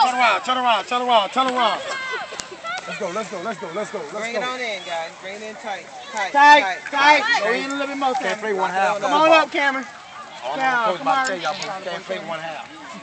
Turn around, turn around, turn around. Turn around. Let's go, let's go, let's go, let's go. Let's go. Bring go. it on in, guys. Bring it in tight. Tight. Tight, tight. Go in a little bit more, Can't play one half. Come on up, Cameron. I'm Cal, about come to on. tell y'all, one half.